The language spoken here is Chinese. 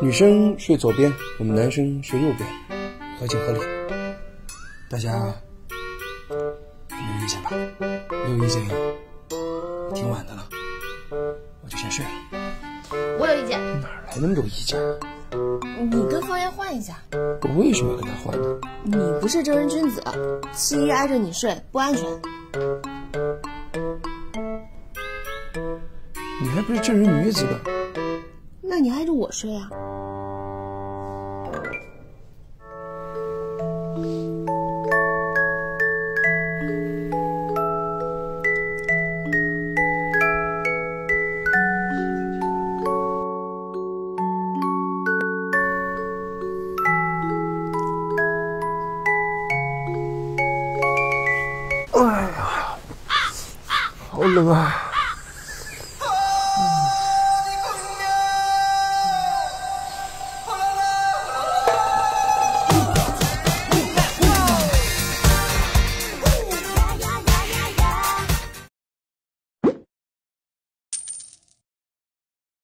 女生睡左边，我们男生睡右边，合情合理。大家没有意见吧？没有意见，挺晚的了，我就先睡了。我有意见，哪来那么多意见啊？你跟方言换一下。我为什么要跟他换呢？你不是正人君子，七一挨着你睡不安全。你还不是正人女子呢？那你挨着我睡啊？好冷啊！